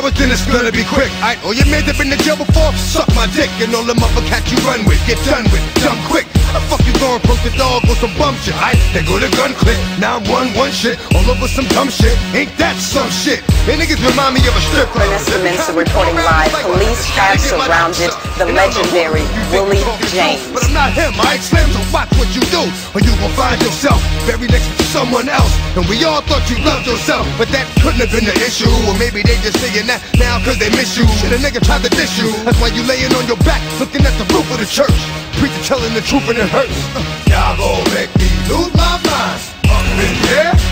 cowards, then it's gonna be quick. I oh, all your men that been in jail before, suck my dick, and all the motherfuckers you run with, get done with, dumb quick. How the fuck you going post the dog on some bum shit? I they go to gun click, now one one shit, all over some dumb shit. Ain't that some shit? And niggas remind me of a strip club. Vanessa Mensah reporting live. Police have surrounded the legendary Willie James. But I'm not him, I explain. so watch what you do, or you gon' find yourself buried next to someone else. And we all thought you loved yourself, but that couldn't have been the issue. Or maybe they just saying that now cause they miss you. Shit, a nigga tried to diss you. That's why you laying on your back, looking at the roof of the church. Preacher telling the truth and it hurts. Y'all make me lose my mind.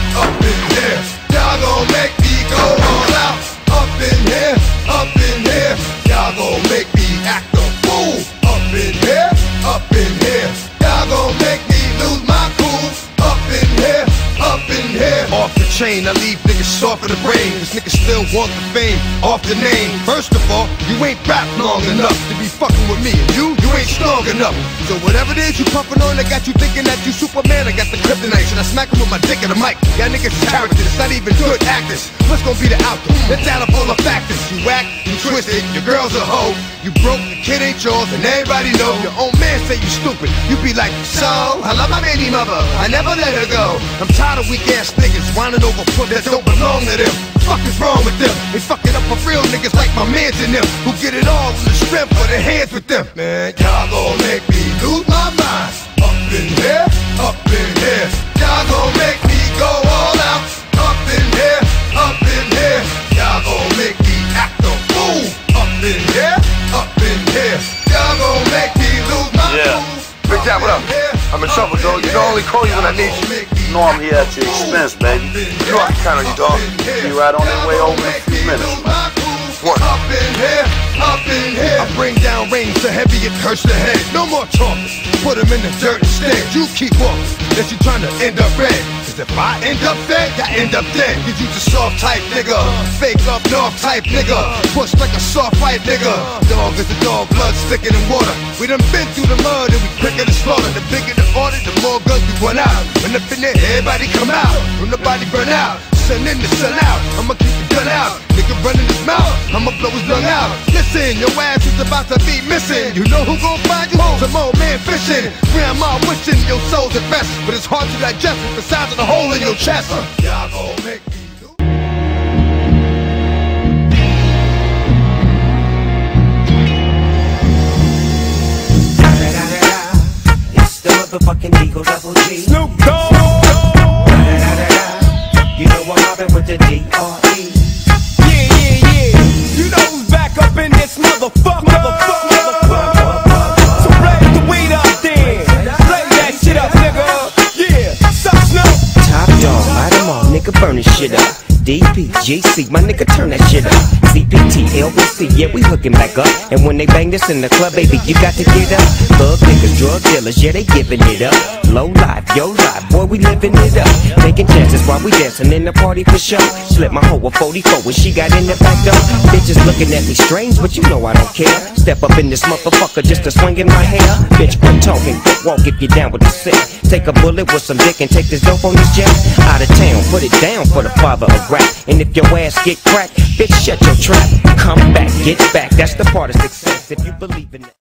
Chain, I leave niggas soft in the brain. Cause niggas still want the fame off the name. First of all, you ain't rap long enough to be fucking with me. And you, you ain't strong enough. So whatever it is you puffin' on, I got you thinking that you Superman. I got the kryptonite. Should I smack him with my dick in the mic? Y'all characters, it's not even good actors. What's gonna be the outcome? It's out of all the factors. You whack, you twisted, your girl's a hoe. You broke, the kid ain't yours, and everybody know. Your own man say you stupid. You be like, so, I love my baby mother. I never let her go. I'm tired of weak ass niggas whining over that don't belong to them. Fuck is wrong with them? They fucking up for real niggas like my mans and them who get it all with the strength for their hands with them. Man, y'all gon' make me lose my mind. Up in here, up in here. Y'all gon' make me go all out. Up in here, up in here. Y'all gon' make me act a fool. Up in here, up in here. Y'all gon' make me lose my Yeah. Big Jack, what up? I'm in trouble, dog. You can only call you when I need you. Know I'm here at your expense, baby. You know I can count on you, dog. Be right on that way over in a few minutes. One. Up in here, up in here. I bring down rain so heavy it hurts the head. No more talking. Put them in the dirt instead. You keep walking. Unless you trying to end up red. If I end up dead, I end up dead. Cause you just soft type nigga. Fake up north type nigga. Push like a soft fight nigga. Dog is a dog, blood thicker than water. We done been through the mud and we quicker to slaughter. The bigger the order, the more guns we run out. When up in there, everybody come out. When the body burn out. Sun in the sun out. I'ma keep the gun out. Nigga running his mouth. I'ma blow his lung out. Listen, your ass is about to be missing. You know who gon' find you? Some old man fishing. Grandma wishing your soul's at best. But it's hard to digest with the size of the hole in your chest. Uh, y'all gon' make me the motherfucking Eagle Double G. Snoop Dogg. You know I'm mobbing with the D.R.E. Yeah, this motherfucker. Motherfucker, motherfucker. So raise the weed up then. Play that shit up, nigga. Yeah. Top dog, light 'em all, nigga, burn this shit up. DPGC, my nigga, turn that shit up. CPT, LBC, yeah, we hooking back up. And when they bang this in the club, baby, you got to get up. Thug niggas, drug dealers, yeah, they giving it up. Low life, yo life, boy, we living it up. Taking chances while we dancing in the party for sure. Slip my hoe a 44 when she got in the back door. Bitches looking at me strange, but you know I don't care. Step up in this motherfucker just to swing in my hair. Bitch, quit talking, quit walk if you're down with the sick. Take a bullet with some dick and take this dope on this jet. Out of town, put it down for the father of rap. And if your ass get cracked, bitch, shut your trap. Come back, get back. That's the part of success if you believe in it.